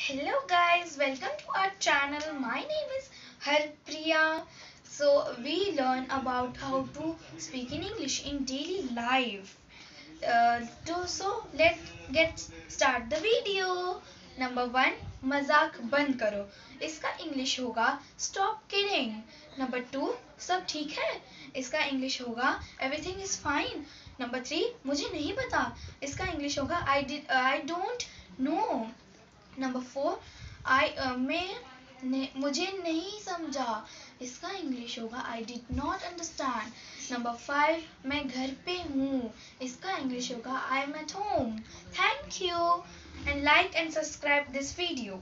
Hello guys, welcome to our channel. My name is Harpriya. So we learn about how to speak in English in daily life. Uh, to, so let's get start the video. Number one, मज़ाक बंद करो इसका English होगा stop kidding number two सब ठीक है इसका English होगा everything is fine number three मुझे नहीं पता इसका इंग्लिश होगा I did I don't know number four I मैं मुझे नहीं समझा। इसका इंग्लिश होगा I did not understand number five मैं घर पे हूँ। इसका इंग्लिश होगा I am at home thank you and like and subscribe this video.